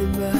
goodbye.